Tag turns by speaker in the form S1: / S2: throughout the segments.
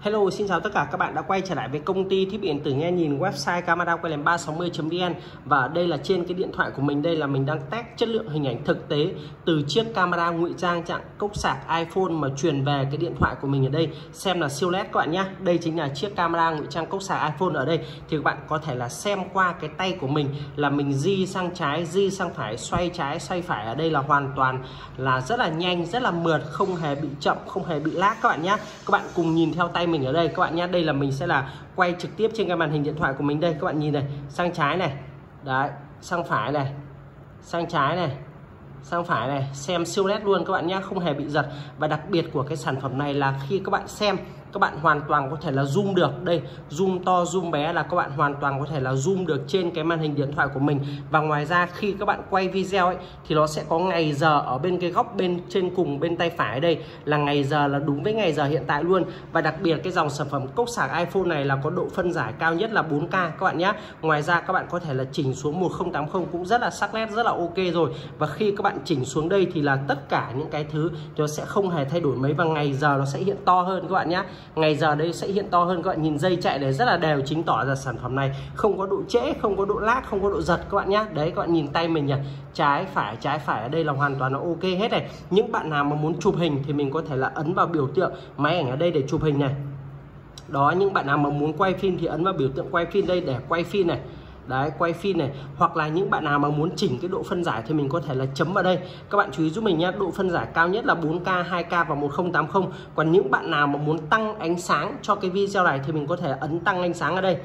S1: Hello, xin chào tất cả các bạn đã quay trở lại với công ty thiết bị điện tử nghe nhìn website camera quay lén 360.vn và đây là trên cái điện thoại của mình đây là mình đang test chất lượng hình ảnh thực tế từ chiếc camera ngụy trang trạng cốc sạc iPhone mà truyền về cái điện thoại của mình ở đây. Xem là siêu nét các bạn nhé đây chính là chiếc camera ngụy trang cốc sạc iPhone ở đây. Thì các bạn có thể là xem qua cái tay của mình là mình di sang trái di sang phải xoay trái xoay phải ở đây là hoàn toàn là rất là nhanh rất là mượt không hề bị chậm không hề bị lag các bạn nhé các bạn cùng nhìn theo tay mình ở đây. Các bạn nhé đây là mình sẽ là quay trực tiếp trên cái màn hình điện thoại của mình đây. Các bạn nhìn này, sang trái này. Đấy, sang phải này. Sang trái này. Sang phải này. Xem siêu nét luôn các bạn nhé không hề bị giật. Và đặc biệt của cái sản phẩm này là khi các bạn xem các bạn hoàn toàn có thể là zoom được. Đây, zoom to, zoom bé là các bạn hoàn toàn có thể là zoom được trên cái màn hình điện thoại của mình. Và ngoài ra, khi các bạn quay video ấy, thì nó sẽ có ngày giờ ở bên cái góc bên trên cùng bên tay phải đây, là ngày giờ là đúng với ngày giờ hiện tại luôn. Và đặc biệt cái dòng sản phẩm cốc sạc iPhone này là có độ phân giải cao nhất là 4K các bạn nhé ngoài ra, các bạn có thể là chỉnh xuống 1080 cũng rất là sắc nét, rất là ok rồi. Và khi các bạn chỉnh xuống đây thì là tất cả những cái thứ nó sẽ không hề thay đổi mấy, và ngày giờ nó sẽ hiện to hơn, các bạn nhé ngày giờ đây sẽ hiện to hơn các bạn. Nhìn dây chạy đấy rất là đều chứng tỏ ra sản phẩm này. Không có độ trễ, không có độ lát, không có độ giật các bạn nhé đấy, các bạn nhìn tay mình nhỉ. Trái phải trái phải ở đây là hoàn toàn là ok hết này. Những bạn nào mà muốn chụp hình thì mình có thể là ấn vào biểu tượng máy ảnh ở đây để chụp hình này. Đó, những bạn nào mà muốn quay phim thì ấn vào biểu tượng quay phim đây để quay phim này đấy, quay phim này. Hoặc là những bạn nào mà muốn chỉnh cái độ phân giải thì mình có thể là chấm vào đây. Các bạn chú ý giúp mình nhé, độ phân giải cao nhất là 4K 2K và 1080 còn những bạn nào mà muốn tăng ánh sáng cho cái video này thì mình có thể ấn tăng ánh sáng ở đây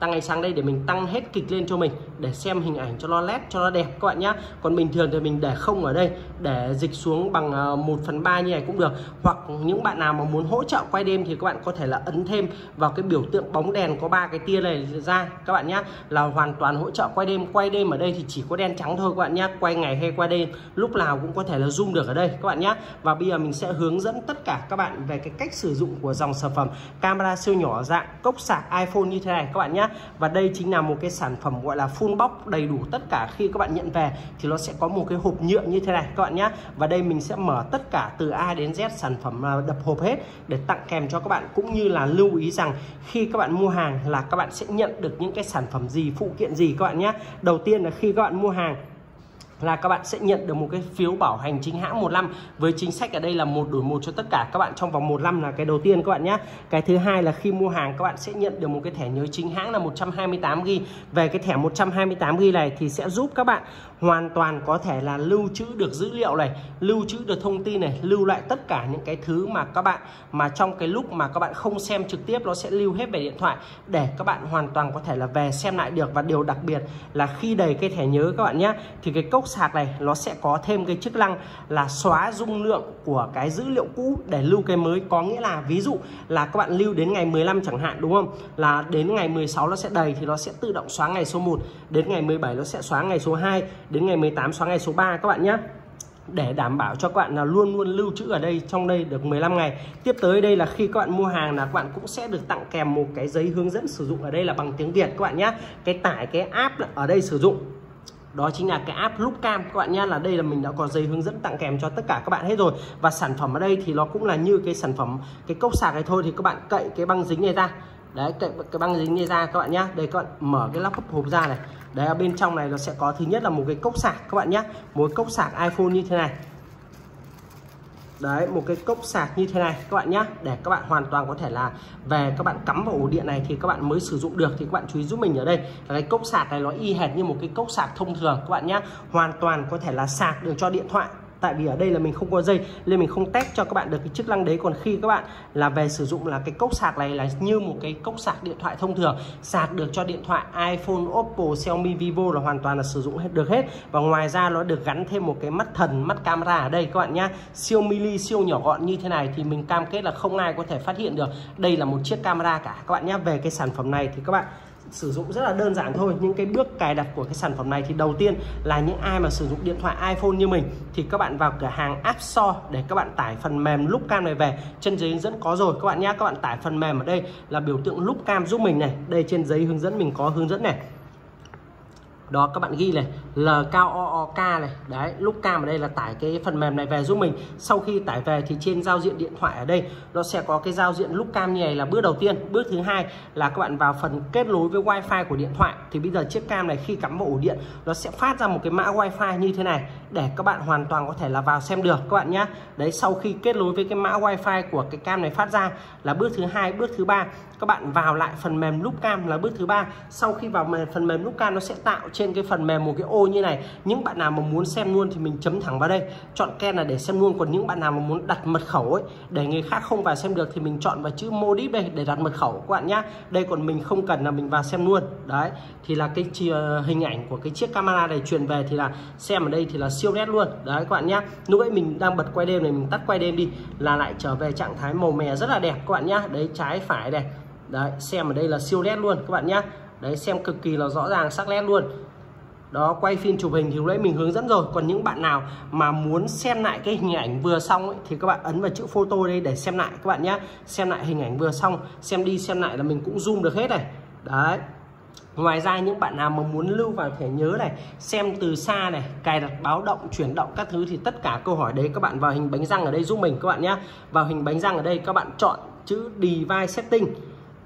S1: tăng ánh sáng đây để mình tăng hết kịch lên cho mình, để xem hình ảnh cho nó nét cho nó đẹp các bạn nhé còn bình thường thì mình để không ở đây, để dịch xuống bằng ờ, 1 phần ba như này cũng được. Hoặc những bạn nào mà muốn hỗ trợ quay đêm thì các bạn có thể là ấn thêm vào cái biểu tượng bóng đèn có ba cái tia này ra, các bạn nhé là hoàn toàn hỗ trợ quay đêm quay đêm ở đây thì chỉ có đen trắng thôi các bạn nhé quay ngày hay quay đêm, lúc nào cũng có thể là zoom được ở đây các bạn nhé và bây giờ mình sẽ hướng dẫn tất cả các bạn về cái cách sử dụng của dòng sản phẩm camera siêu nhỏ dạng cốc sạc iPhone như thế này các bạn nhé và đây chính là một cái sản phẩm gọi là full box đầy đủ tất cả khi các bạn nhận về. Thì nó sẽ có một cái hộp nhựa như thế này các bạn nhé và đây mình sẽ mở tất cả từ A đến Z sản phẩm đập hộp hết để tặng kèm cho các bạn. Cũng như là lưu ý rằng khi các bạn mua hàng là các bạn sẽ nhận được những cái sản phẩm gì, phụ kiện gì các bạn nhé đầu tiên là khi các bạn mua hàng là các bạn sẽ nhận được một cái phiếu bảo hành chính hãng một năm. Với chính sách ở đây là một đổi một cho tất cả các bạn trong vòng một năm là cái đầu tiên các bạn nhé. Cái thứ hai là khi mua hàng, các bạn sẽ nhận được một cái thẻ nhớ chính hãng là 128 g về cái thẻ 128 g này thì sẽ giúp các bạn hoàn toàn có thể là lưu trữ được dữ liệu này, lưu trữ được thông tin này, lưu lại tất cả những cái thứ mà các bạn, mà trong cái lúc mà các bạn không xem trực tiếp nó sẽ lưu hết về điện thoại để các bạn hoàn toàn có thể là về xem lại được. Và điều đặc biệt là khi đầy cái thẻ nhớ các bạn nhé, thì cái cốc sạc này, nó sẽ có thêm cái chức năng là xóa dung lượng của cái dữ liệu cũ để lưu cái mới. Có nghĩa là, ví dụ là các bạn lưu đến ngày 15 chẳng hạn, đúng không? Là đến ngày 16 nó sẽ đầy thì nó sẽ tự động xóa ngày số 1 đến ngày 17 nó sẽ xóa ngày số 2 đến ngày 18 xóa ngày số 3 các bạn nhé. Để đảm bảo cho các bạn là luôn luôn lưu trữ ở đây, trong đây được 15 ngày. Tiếp tới đây là khi các bạn mua hàng là các bạn cũng sẽ được tặng kèm một cái giấy hướng dẫn sử dụng ở đây là bằng tiếng Việt các bạn nhé. Cái tải, cái app ở đây sử dụng đó chính là cái app Loopcam. Các bạn nhé là đây là mình đã có dây hướng dẫn tặng kèm cho tất cả các bạn hết rồi. Và sản phẩm ở đây thì nó cũng là như cái sản phẩm, cái cốc sạc này thôi. Thì các bạn cậy cái băng dính này ra. Đấy, cậy cái băng dính này ra các bạn nhé đây, các bạn mở cái lắp hộp ra này. Đấy, ở bên trong này nó sẽ có thứ nhất là một cái cốc sạc. Các bạn nhé một cốc sạc iPhone như thế này đấy, một cái cốc sạc như thế này, các bạn nhé để các bạn hoàn toàn có thể là về các bạn cắm vào ổ điện này thì các bạn mới sử dụng được, thì các bạn chú ý giúp mình ở đây. Là cái cốc sạc này nó y hệt như một cái cốc sạc thông thường, các bạn nhé hoàn toàn có thể là sạc được cho điện thoại tại vì ở đây là mình không có dây nên mình không test cho các bạn được cái chức năng đấy. Còn khi các bạn là về sử dụng là cái cốc sạc này là như một cái cốc sạc điện thoại thông thường sạc được cho điện thoại iPhone, Oppo, Xiaomi, Vivo là hoàn toàn là sử dụng hết được hết. Và ngoài ra nó được gắn thêm một cái mắt thần mắt camera ở đây các bạn nhá. Siêu mini siêu nhỏ gọn như thế này thì mình cam kết là không ai có thể phát hiện được. Đây là một chiếc camera cả các bạn nhé về cái sản phẩm này thì các bạn sử dụng rất là đơn giản thôi. Những cái bước cài đặt của cái sản phẩm này thì đầu tiên là những ai mà sử dụng điện thoại iPhone như mình thì các bạn vào cửa hàng App Store để các bạn tải phần mềm lúc cam này về. Trên giấy hướng dẫn có rồi. Các bạn nhé các bạn tải phần mềm ở đây là biểu tượng lúc cam giúp mình này. Đây trên giấy hướng dẫn mình có hướng dẫn này đó, các bạn ghi này, L cao O O, K này. Đấy, lúc cam ở đây là tải cái phần mềm này về giúp mình. Sau khi tải về thì trên giao diện điện thoại ở đây, nó sẽ có cái giao diện lúc cam như này là bước đầu tiên. Bước thứ hai là các bạn vào phần kết nối với wifi của điện thoại. Thì bây giờ chiếc cam này khi cắm vào ổ điện, nó sẽ phát ra một cái mã wifi như thế này để các bạn hoàn toàn có thể là vào xem được, các bạn nhé đấy, sau khi kết nối với cái mã wifi của cái cam này phát ra là bước thứ hai, bước thứ ba, các bạn vào lại phần mềm lúc cam là bước thứ ba. Sau khi vào phần mềm lúc cam, nó sẽ tạo trên cái phần mềm một cái ô như này. Những bạn nào mà muốn xem luôn thì mình chấm thẳng vào đây. Chọn ken là để xem luôn. Còn những bạn nào mà muốn đặt mật khẩu ấy, để người khác không vào xem được thì mình chọn vào chữ modif đây, để đặt mật khẩu các bạn nhá. Đây còn mình không cần là mình vào xem luôn. Đấy, thì là cái hình ảnh của cái chiếc camera này truyền về thì là xem ở đây thì là siêu nét luôn. Đấy các bạn nhá. Lúc ấy mình đang bật quay đêm này, mình tắt quay đêm đi là lại trở về trạng thái màu mè rất là đẹp các bạn nhá. Đấy, trái phải này. Đấy, xem ở đây là siêu nét luôn các bạn nhá đấy xem cực kỳ là rõ ràng sắc nét luôn. Đó quay phim chụp hình thì lúc nãy mình hướng dẫn rồi. Còn những bạn nào mà muốn xem lại cái hình ảnh vừa xong ấy, thì các bạn ấn vào chữ photo đây để xem lại các bạn nhé xem lại hình ảnh vừa xong xem đi xem lại là mình cũng zoom được hết này. Đấy. Ngoài ra những bạn nào mà muốn lưu vào thẻ nhớ này xem từ xa này cài đặt báo động chuyển động các thứ thì tất cả câu hỏi đấy các bạn vào hình bánh răng ở đây giúp mình các bạn nhé vào hình bánh răng ở đây các bạn chọn chữ device setting.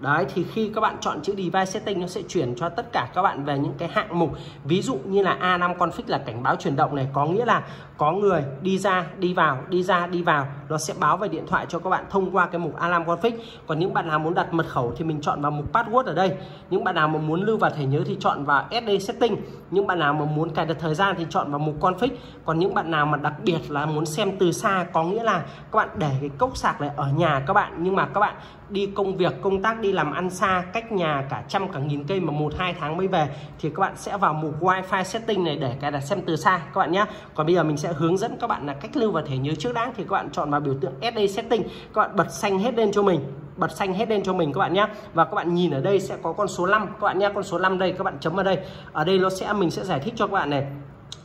S1: Đấy, thì khi các bạn chọn chữ device setting, nó sẽ chuyển cho tất cả các bạn về những cái hạng mục. Ví dụ như là A5 config là cảnh báo chuyển động này, có nghĩa là có người đi ra, đi vào, đi ra, đi vào. Nó sẽ báo về điện thoại cho các bạn thông qua cái mục A5 config. Còn những bạn nào muốn đặt mật khẩu thì mình chọn vào mục password ở đây. Những bạn nào mà muốn lưu vào thẻ nhớ thì chọn vào SD setting. Những bạn nào mà muốn cài đặt thời gian thì chọn vào mục config. Còn những bạn nào mà đặc biệt là muốn xem từ xa, có nghĩa là các bạn để cái cốc sạc này ở nhà các bạn. Nhưng mà các bạn đi công việc công tác đi làm ăn xa cách nhà cả trăm cả nghìn cây mà một hai tháng mới về thì các bạn sẽ vào mục wifi setting này để cài đặt xem từ xa các bạn nhé còn bây giờ mình sẽ hướng dẫn các bạn là cách lưu và thẻ nhớ trước đã thì các bạn chọn vào biểu tượng SD setting các bạn bật xanh hết lên cho mình bật xanh hết lên cho mình các bạn nhé và các bạn nhìn ở đây sẽ có con số 5 các bạn nhé con số 5 đây các bạn chấm vào đây ở đây nó sẽ mình sẽ giải thích cho các bạn này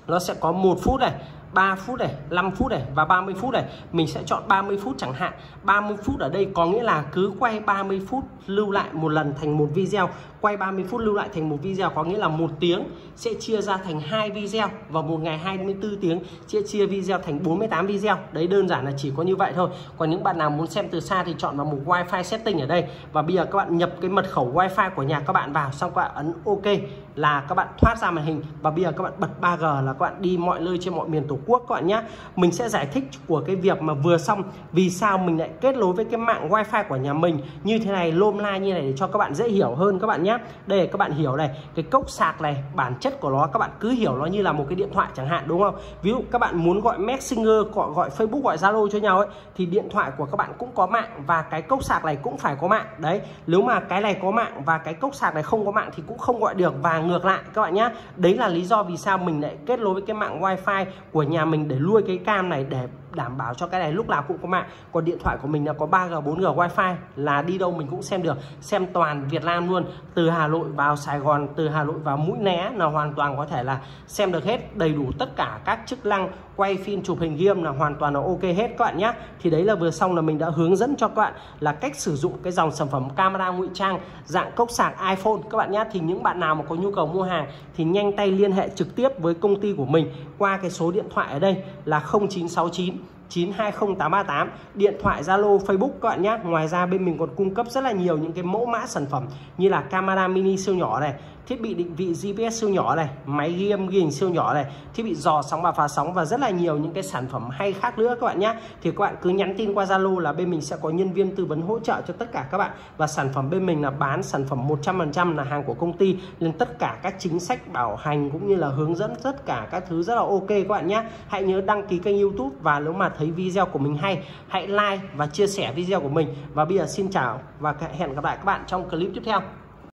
S1: nó sẽ có một phút này 3 phút này 5 phút này và 30 phút này, mình sẽ chọn 30 phút chẳng hạn. 30 phút ở đây có nghĩa là cứ quay 30 phút lưu lại một lần thành một video. Quay 30 phút lưu lại thành một video có nghĩa là một tiếng sẽ chia ra thành hai video và một ngày 24 tiếng sẽ chia video thành 48 video. Đấy, đơn giản là chỉ có như vậy thôi. Còn những bạn nào muốn xem từ xa thì chọn vào mục wifi setting ở đây. Và bây giờ các bạn nhập cái mật khẩu wifi của nhà các bạn vào, xong các bạn ấn ok là các bạn thoát ra màn hình. Và bây giờ các bạn bật 3G là các bạn đi mọi nơi trên mọi miền tổ quốc các bạn nhé mình sẽ giải thích của cái việc mà vừa xong vì sao mình lại kết nối với cái mạng wifi của nhà mình như thế này, lôm la như này để cho các bạn dễ hiểu hơn các bạn nhé đây, các bạn hiểu này, cái cốc sạc này, bản chất của nó, các bạn cứ hiểu nó như là một cái điện thoại chẳng hạn, đúng không? Ví dụ các bạn muốn gọi messenger, gọi gọi facebook, gọi zalo cho nhau ấy, thì điện thoại của các bạn cũng có mạng và cái cốc sạc này cũng phải có mạng. Đấy, nếu mà cái này có mạng và cái cốc sạc này không có mạng thì cũng không gọi được. Và ngược lại các bạn nhé đấy là lý do vì sao mình lại kết nối với cái mạng wifi của nhà mình để nuôi cái cam này để đảm bảo cho cái này. Lúc nào cũng có mạng. Còn điện thoại của mình là có 3G 4G wifi là đi đâu mình cũng xem được. Xem toàn Việt Nam luôn. Từ Hà Nội vào Sài Gòn, từ Hà Nội vào Mũi Né là hoàn toàn có thể là xem được hết. Đầy đủ tất cả các chức năng. Quay phim, chụp hình game là hoàn toàn là ok hết các bạn nhé. Thì đấy là vừa xong là mình đã hướng dẫn cho các bạn là cách sử dụng cái dòng sản phẩm camera ngụy trang, dạng cốc sạc iPhone. Các bạn nhé, thì những bạn nào mà có nhu cầu mua hàng thì nhanh tay liên hệ trực tiếp với công ty của mình qua cái số điện thoại ở đây là 0969 920838 điện thoại Zalo, Facebook các bạn nhé. Ngoài ra bên mình còn cung cấp rất là nhiều những cái mẫu mã sản phẩm như là camera mini siêu nhỏ này thiết bị định vị GPS siêu nhỏ này, máy ghi âm ghi hình siêu nhỏ này, thiết bị dò sóng và phá sóng và rất là nhiều những cái sản phẩm hay khác nữa các bạn nhé thì các bạn cứ nhắn tin qua Zalo là bên mình sẽ có nhân viên tư vấn hỗ trợ cho tất cả các bạn. Và sản phẩm bên mình là bán sản phẩm 100% là hàng của công ty. Nên tất cả các chính sách bảo hành cũng như là hướng dẫn tất cả các thứ rất là ok các bạn nhé hãy nhớ đăng ký kênh YouTube và nếu mà thấy video của mình hay, hãy like và chia sẻ video của mình. Và bây giờ xin chào và hẹn gặp lại các bạn trong clip tiếp theo.